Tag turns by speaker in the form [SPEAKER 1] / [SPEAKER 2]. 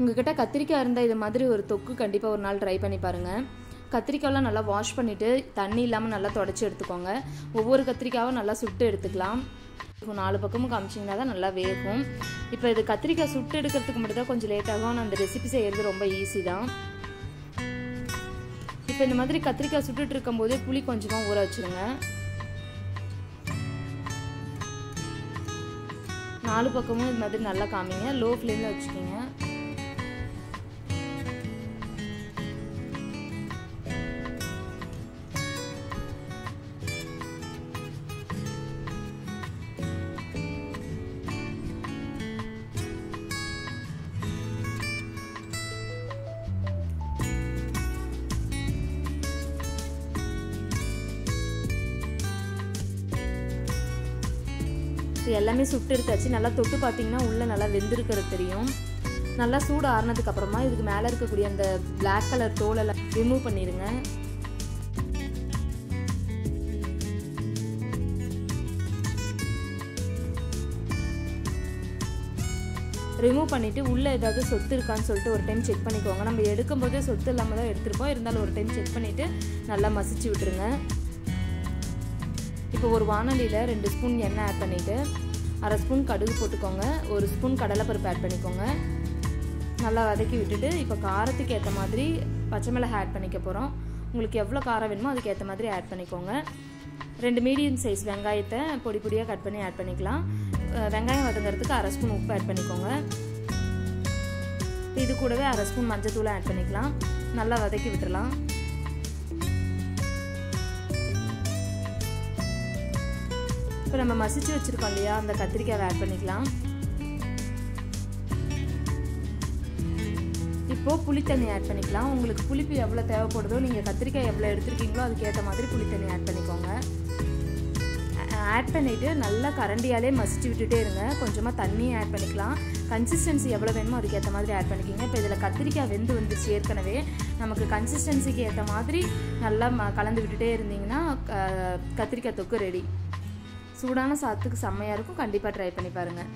[SPEAKER 1] உங்ககிட்ட கத்திரிக்காய் இருந்தால் இது மாதிரி ஒரு தொக்கு கண்டிப்பாக ஒரு நாள் ட்ரை பண்ணி பாருங்கள் கத்திரிக்காயெல்லாம் நல்லா வாஷ் பண்ணிவிட்டு தண்ணி இல்லாமல் நல்லா தொடச்சி எடுத்துக்கோங்க. ஒவ்வொரு கத்திரிக்காயும் நல்லா சுட்டு எடுத்துக்கலாம். இப்போ நாலு பக்கமும் காமிச்சிங்கன்னா தான் நல்லா வேகும். இப்போ இது கத்திரிக்காய் சுட்டு எடுக்கிறதுக்கு மட்டும் தான் கொஞ்சம் லேட் ஆகும். ஆனால் அந்த ரெசிபி செய்கிறது ரொம்ப ஈஸி தான். இப்போ இந்த மாதிரி கத்திரிக்காய் சுட்டுட்டு இருக்கும்போதே புளி கொஞ்சமாக ஊற வச்சுருங்க. நாலு பக்கமும் இது மாதிரி நல்லா காமிங்க. லோ ஃப்ளேமில் வச்சுக்கோங்க. இது எல்லாமே சுட்டு இருக்காச்சு நல்லா தொட்டு பார்த்தீங்கன்னா உள்ளே நல்லா வெந்திருக்கிறது தெரியும். நல்லா சூடு ஆறுனதுக்கு அப்புறமா இதுக்கு மேலே இருக்கக்கூடிய அந்த பிளாக் கலர் தோலெல்லாம் ரிமூவ் பண்ணிடுங்க. ரிமூவ் பண்ணிவிட்டு உள்ளே ஏதாவது சொத்து இருக்கான்னு சொல்லிட்டு ஒரு டைம் செக் பண்ணிக்கோங்க. நம்ம எடுக்கும்போதே சொத்து இல்லாமல் தான் எடுத்துருப்போம். இருந்தாலும் ஒரு டைம் செக் பண்ணிவிட்டு நல்லா மசிச்சு விட்டுருங்க. இப்போ ஒரு வானொலியில் ரெண்டு ஸ்பூன் எண்ணெய் ஆட் பண்ணிவிட்டு அரை ஸ்பூன் கடுகு போட்டுக்கோங்க ஒரு ஸ்பூன் கடலைப்பருப்பு ஆட் பண்ணிக்கோங்க. நல்லா வதக்கி விட்டுட்டு இப்போ காரத்துக்கு ஏற்ற மாதிரி பச்சை மிளகாய் ஆட் பண்ணிக்க போகிறோம் உங்களுக்கு எவ்வளோ காரம் வேணுமோ அதுக்கு ஏற்ற மாதிரி ஆட் பண்ணிக்கோங்க. ரெண்டு மீடியம் சைஸ் வெங்காயத்தை பொடி பொடியாக கட் பண்ணி ஆட் பண்ணிக்கலாம். வெங்காயம் வதங்கிறதுக்கு அரை ஸ்பூன் உப்பு ஆட் பண்ணிக்கோங்க. இது கூடவே அரை ஸ்பூன் மஞ்சள் தூளை ஆட் பண்ணிக்கலாம். நல்லா வதக்கி விட்டுடலாம் இப்போ நம்ம மசிச்சு வச்சுருக்கோம் இல்லையா அந்த கத்திரிக்காயை ஆட் பண்ணிக்கலாம். இப்போது புளித்தண்ணி ஆட் பண்ணிக்கலாம். உங்களுக்கு புளிப்பு எவ்வளோ தேவைப்படுதோ நீங்கள் கத்திரிக்காய் எவ்வளோ எடுத்துருக்கீங்களோ அதுக்கேற்ற மாதிரி புளித்தண்ணி ஆட் பண்ணிக்கோங்க. ஆட் பண்ணிவிட்டு நல்லா கரண்டியாலே மசிச்சு விட்டுட்டே இருங்க. கொஞ்சமாக தண்ணியும் ஆட் பண்ணிக்கலாம். கன்சிஸ்டன்சி எவ்வளோ வேணுமோ அதுக்கேற்ற மாதிரி ஆட் பண்ணிக்கிங்க. இப்போ இதில் கத்திரிக்காய் வெந்து வந்துருச்சு ஏற்கனவே. நமக்கு கன்சிஸ்டன்சிக்கு ஏற்ற மாதிரி நல்லா ம கலந்து விட்டுட்டே இருந்தீங்கன்னா கத்திரிக்காய் தொக்கு ரெடி சூடான சாத்துக்கு செம்மையாக இருக்கும். கண்டிப்பாக ட்ரை பண்ணி பாருங்கள்